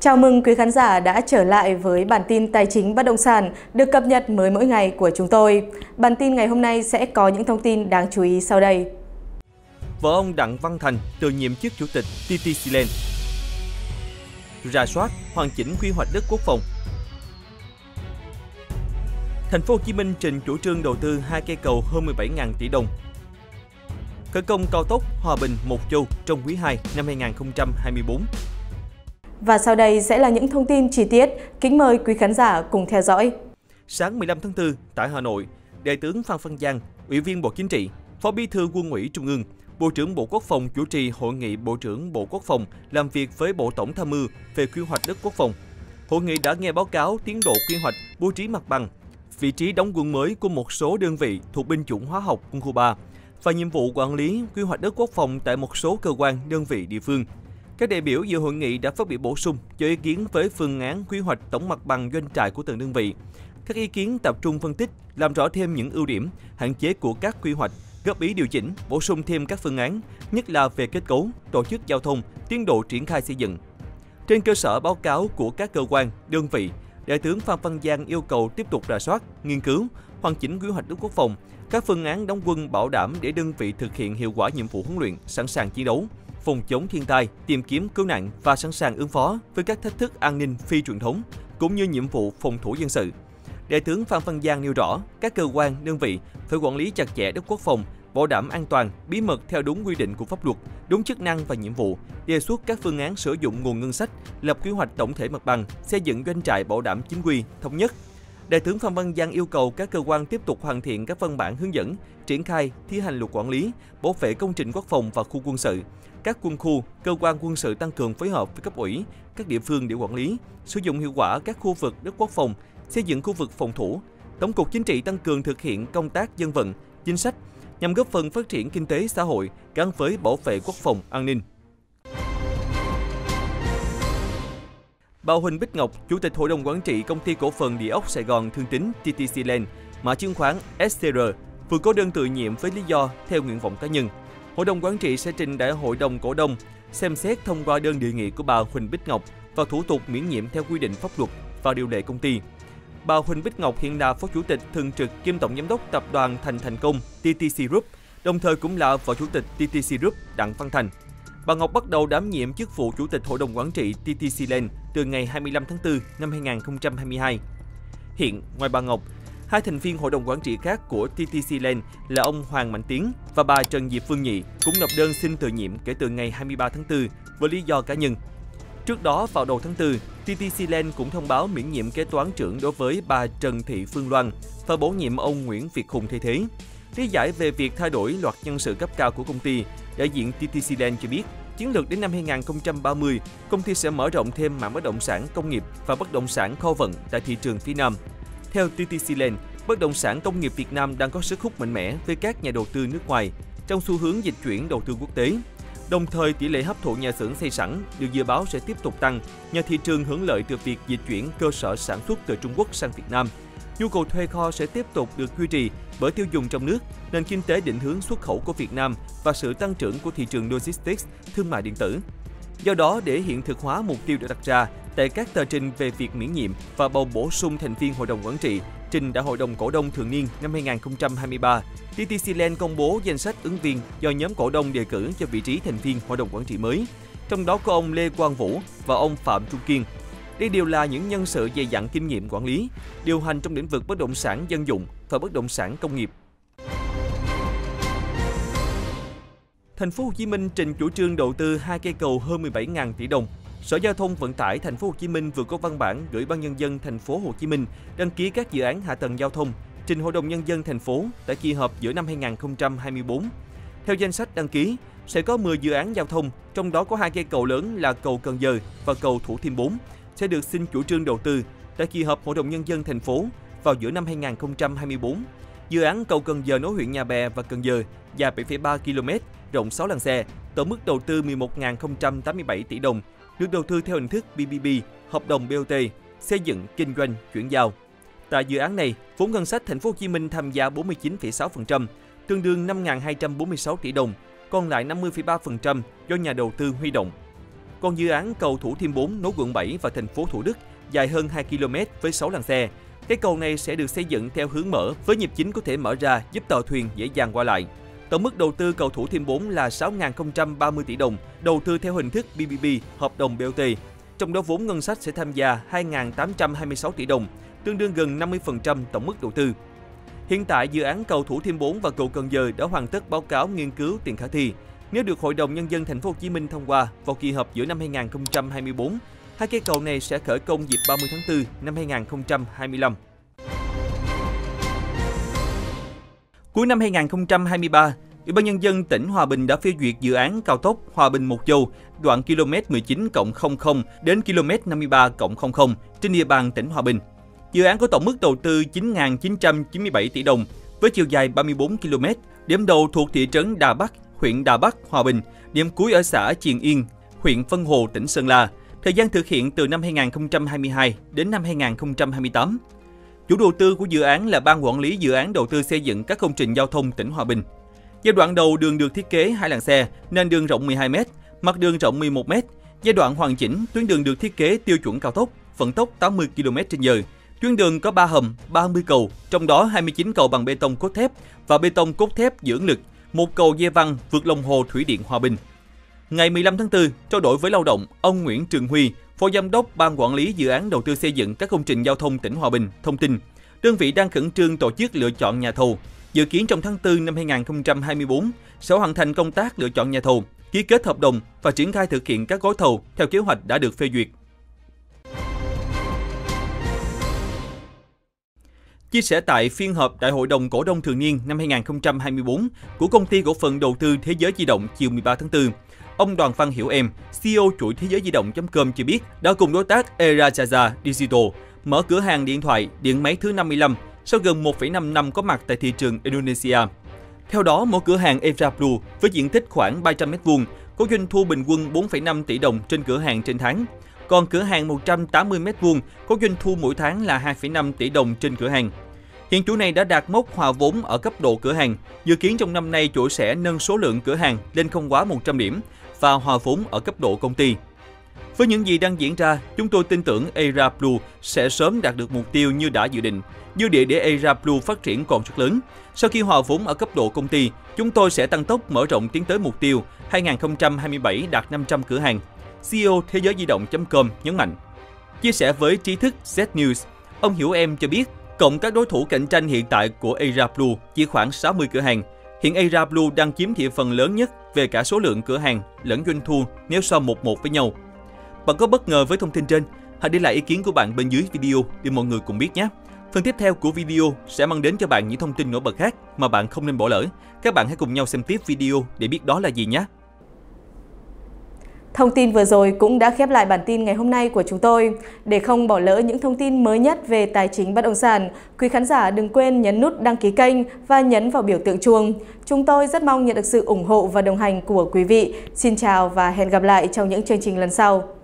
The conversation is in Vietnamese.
Chào mừng quý khán giả đã trở lại với bản tin tài chính bất động sản được cập nhật mới mỗi ngày của chúng tôi. Bản tin ngày hôm nay sẽ có những thông tin đáng chú ý sau đây. Vợ ông Đặng Văn Thành từ nhiệm chức chủ tịch TTC Land. Ra soát, hoàn chỉnh quy hoạch đất quốc phòng. Thành phố Hồ Chí Minh trình chủ trương đầu tư hai cây cầu hơn 17.000 tỷ đồng. Khởi công cao tốc Hòa Bình – Mộc Châu trong quý 2 năm 2024. Và sau đây sẽ là những thông tin chi tiết. Kính mời quý khán giả cùng theo dõi. Sáng 15 tháng 4, tại Hà Nội, Đại tướng Phan Văn Giang, Ủy viên Bộ Chính trị, Phó Bí thư Quân ủy Trung ương, Bộ trưởng Bộ Quốc phòng chủ trì hội nghị Bộ trưởng Bộ Quốc phòng làm việc với Bộ Tổng tham mưu về quy hoạch đất quốc phòng. Hội nghị đã nghe báo cáo tiến độ quy hoạch, bố trí mặt bằng, vị trí đóng quân mới của một số đơn vị thuộc binh chủng hóa học quân khu 3 và nhiệm vụ quản lý quy hoạch đất quốc phòng tại một số cơ quan, đơn vị địa phương. Các đại biểu dự hội nghị đã phát biểu bổ sung cho ý kiến với phương án quy hoạch tổng mặt bằng doanh trại của từng đơn vị. Các ý kiến tập trung phân tích, làm rõ thêm những ưu điểm, hạn chế của các quy hoạch, góp ý điều chỉnh, bổ sung thêm các phương án, nhất là về kết cấu, tổ chức giao thông, tiến độ triển khai xây dựng. Trên cơ sở báo cáo của các cơ quan, đơn vị, Đại tướng Phan Văn Giang yêu cầu tiếp tục rà soát, nghiên cứu, hoàn chỉnh quy hoạch đất quốc phòng, các phương án đóng quân bảo đảm để đơn vị thực hiện hiệu quả nhiệm vụ huấn luyện, sẵn sàng chiến đấu, phòng chống thiên tai, tìm kiếm cứu nạn và sẵn sàng ứng phó với các thách thức an ninh phi truyền thống, cũng như nhiệm vụ phòng thủ dân sự. Đại tướng Phan Văn Giang nêu rõ, các cơ quan, đơn vị phải quản lý chặt chẽ đất quốc phòng, bảo đảm an toàn, bí mật theo đúng quy định của pháp luật, đúng chức năng và nhiệm vụ, đề xuất các phương án sử dụng nguồn ngân sách, lập quy hoạch tổng thể mặt bằng, xây dựng doanh trại bảo đảm chính quy, thống nhất. Đại tướng Phan Văn Giang yêu cầu các cơ quan tiếp tục hoàn thiện các văn bản hướng dẫn, triển khai, thi hành luật quản lý, bảo vệ công trình quốc phòng và khu quân sự, các quân khu, cơ quan quân sự tăng cường phối hợp với cấp ủy, các địa phương để quản lý, sử dụng hiệu quả các khu vực đất quốc phòng, xây dựng khu vực phòng thủ. Tổng cục Chính trị tăng cường thực hiện công tác dân vận, chính sách nhằm góp phần phát triển kinh tế xã hội gắn với bảo vệ quốc phòng an ninh. Bà Huỳnh Bích Ngọc, Chủ tịch Hội đồng Quản trị Công ty Cổ phần Địa ốc Sài Gòn Thương Tín TTC Land, mã chứng khoán STR, vừa có đơn tự nhiệm với lý do theo nguyện vọng cá nhân. Hội đồng Quản trị sẽ trình Đại hội đồng cổ đông xem xét thông qua đơn đề nghị của bà Huỳnh Bích Ngọc và thủ tục miễn nhiệm theo quy định pháp luật và điều lệ công ty. Bà Huỳnh Bích Ngọc hiện là Phó Chủ tịch thường trực kiêm Tổng Giám đốc Tập đoàn Thành Thành Công TTC Group, đồng thời cũng là Phó Chủ tịch TTC Group Đặng Văn Thành. Bà Ngọc bắt đầu đảm nhiệm chức vụ Chủ tịch Hội đồng Quản trị TTC Land từ ngày 25 tháng 4 năm 2022. Hiện, ngoài bà Ngọc, hai thành viên hội đồng quản trị khác của TTC Land là ông Hoàng Mạnh Tiến và bà Trần Diệp Phương Nhị cũng nộp đơn xin từ nhiệm kể từ ngày 23 tháng 4 với lý do cá nhân. Trước đó, vào đầu tháng 4, TTC Land cũng thông báo miễn nhiệm kế toán trưởng đối với bà Trần Thị Phương Loan và bổ nhiệm ông Nguyễn Việt Hùng thay thế. Lý giải về việc thay đổi loạt nhân sự cấp cao của công ty, đại diện TTC Land cho biết, chiến lược đến năm 2030, công ty sẽ mở rộng thêm mảng bất động sản công nghiệp và bất động sản kho vận tại thị trường phía Nam. Theo TTC Land, bất động sản công nghiệp Việt Nam đang có sức hút mạnh mẽ với các nhà đầu tư nước ngoài trong xu hướng dịch chuyển đầu tư quốc tế. Đồng thời, tỷ lệ hấp thụ nhà xưởng xây sẵn được dự báo sẽ tiếp tục tăng nhờ thị trường hưởng lợi từ việc dịch chuyển cơ sở sản xuất từ Trung Quốc sang Việt Nam. Nhu cầu thuê kho sẽ tiếp tục được duy trì bởi tiêu dùng trong nước, nền kinh tế định hướng xuất khẩu của Việt Nam và sự tăng trưởng của thị trường logistics, thương mại điện tử. Do đó, để hiện thực hóa mục tiêu được đặt ra tại các tờ trình về việc miễn nhiệm và bầu bổ sung thành viên hội đồng quản trị trình Đại hội đồng cổ đông thường niên năm 2023, TTC Land công bố danh sách ứng viên do nhóm cổ đông đề cử cho vị trí thành viên hội đồng quản trị mới. Trong đó có ông Lê Quang Vũ và ông Phạm Trung Kiên. Đây đều là những nhân sự dày dặn kinh nghiệm quản lý, điều hành trong lĩnh vực bất động sản dân dụng và bất động sản công nghiệp. Thành phố Hồ Chí Minh trình chủ trương đầu tư hai cây cầu hơn 17.000 tỷ đồng Sở Giao thông Vận tải Thành phố Hồ Chí Minh vừa có văn bản gửi Ban nhân dân Thành phố Hồ Chí Minh đăng ký các dự án hạ tầng giao thông trình Hội đồng nhân dân thành phố tại kỳ họp giữa năm 2024. Theo danh sách đăng ký, sẽ có 10 dự án giao thông, trong đó có hai cây cầu lớn là cầu Cần Giờ và cầu Thủ Thiêm 4 sẽ được xin chủ trương đầu tư tại kỳ họp Hội đồng nhân dân thành phố vào giữa năm 2024. Dự án cầu Cần Giờ nối huyện Nhà Bè và Cần Giờ dài 7,3 km, rộng 6 làn xe, tổng mức đầu tư 11.087 tỷ đồng được đầu tư theo hình thức PPP, hợp đồng BOT, xây dựng, kinh doanh, chuyển giao. Tại dự án này, vốn ngân sách thành phố Hồ Chí Minh tham gia 49,6%, tương đương 5.246 tỷ đồng, còn lại 50,3% do nhà đầu tư huy động. Còn dự án cầu Thủ Thiêm 4 nối quận 7 và thành phố Thủ Đức dài hơn 2 km với 6 làn xe. Cái cầu này sẽ được xây dựng theo hướng mở với nhịp chính có thể mở ra giúp tàu thuyền dễ dàng qua lại. Tổng mức đầu tư cầu Thủ Thiêm 4 là 6.030 tỷ đồng, đầu tư theo hình thức BBB, hợp đồng BOT. Trong đó vốn ngân sách sẽ tham gia 2.826 tỷ đồng, tương đương gần 50% tổng mức đầu tư. Hiện tại, dự án cầu Thủ Thiêm 4 và cầu Cần Giờ đã hoàn tất báo cáo nghiên cứu tiền khả thi. Nếu được Hội đồng nhân dân thành phố Hồ Chí Minh thông qua vào kỳ họp giữa năm 2024, hai cây cầu này sẽ khởi công dịp 30 tháng 4 năm 2025. Cuối năm 2023, Ủy ban nhân dân tỉnh Hòa Bình đã phê duyệt dự án cao tốc Hòa Bình Mộc Châu, đoạn km 19 00 đến km 53 00 trên địa bàn tỉnh Hòa Bình. Dự án có tổng mức đầu tư 9.997 tỷ đồng với chiều dài 34 km, điểm đầu thuộc thị trấn Đà Bắc, huyện Đà Bắc, Hòa Bình, điểm cuối ở xã Triền Yên, huyện Vân Hồ, tỉnh Sơn La. Thời gian thực hiện từ năm 2022 đến năm 2028. Chủ đầu tư của dự án là Ban Quản lý Dự án Đầu tư xây dựng các công trình giao thông tỉnh Hòa Bình. Giai đoạn đầu đường được thiết kế hai làn xe, nền đường rộng 12m, mặt đường rộng 11m. Giai đoạn hoàn chỉnh, tuyến đường được thiết kế tiêu chuẩn cao tốc, vận tốc 80 km/h. Tuyến đường có 3 hầm, 30 cầu, trong đó 29 cầu bằng bê tông cốt thép và bê tông cốt thép dưỡng lực, một cầu dê văn vượt lòng hồ thủy điện Hòa Bình. Ngày 15 tháng 4, trao đổi với lao động, ông Nguyễn Trường Huy, Phó Giám đốc Ban Quản lý Dự án Đầu tư xây dựng các công trình giao thông tỉnh Hòa Bình, thông tin, đơn vị đang khẩn trương tổ chức lựa chọn nhà thầu. Dự kiến trong tháng 4 năm 2024 sẽ hoàn thành công tác lựa chọn nhà thầu, ký kết hợp đồng và triển khai thực hiện các gói thầu theo kế hoạch đã được phê duyệt. Chia sẻ tại phiên họp Đại hội đồng cổ đông thường niên năm 2024 của công ty cổ phần đầu tư Thế giới di động chiều 13 tháng 4, ông Đoàn Văn Hiểu Em, CEO chuỗi thế giới di động.com cho biết đã cùng đối tác Erachaza Digital mở cửa hàng điện thoại, điện máy thứ 55 sau gần 1,5 năm có mặt tại thị trường Indonesia. Theo đó, mỗi cửa hàng Era Blue với diện tích khoảng 300 m2 có doanh thu bình quân 4,5 tỷ đồng trên cửa hàng trên tháng. Còn cửa hàng 180 m2 có doanh thu mỗi tháng là 2,5 tỷ đồng trên cửa hàng. Hiện chủ này đã đạt mốc hòa vốn ở cấp độ cửa hàng. Dự kiến trong năm nay chủ sẽ nâng số lượng cửa hàng lên không quá 100 điểm và hòa vốn ở cấp độ công ty. Với những gì đang diễn ra, chúng tôi tin tưởng Era Blue sẽ sớm đạt được mục tiêu như đã dự định. Dư địa để Era Blue phát triển còn rất lớn. Sau khi hòa vốn ở cấp độ công ty, chúng tôi sẽ tăng tốc mở rộng tiến tới mục tiêu 2027 đạt 500 cửa hàng. CEO Thế giới di động.com nhấn mạnh. Chia sẻ với trí thức Z News, ông Hiểu Em cho biết, cộng các đối thủ cạnh tranh hiện tại của Era Blue chỉ khoảng 60 cửa hàng. Hiện Era Blue đang chiếm thị phần lớn nhất về cả số lượng cửa hàng lẫn doanh thu nếu so một một với nhau. Bạn có bất ngờ với thông tin trên? Hãy để lại ý kiến của bạn bên dưới video để mọi người cùng biết nhé. Phần tiếp theo của video sẽ mang đến cho bạn những thông tin nổi bật khác mà bạn không nên bỏ lỡ. Các bạn hãy cùng nhau xem tiếp video để biết đó là gì nhé. Thông tin vừa rồi cũng đã khép lại bản tin ngày hôm nay của chúng tôi. Để không bỏ lỡ những thông tin mới nhất về tài chính bất động sản, quý khán giả đừng quên nhấn nút đăng ký kênh và nhấn vào biểu tượng chuông. Chúng tôi rất mong nhận được sự ủng hộ và đồng hành của quý vị. Xin chào và hẹn gặp lại trong những chương trình lần sau.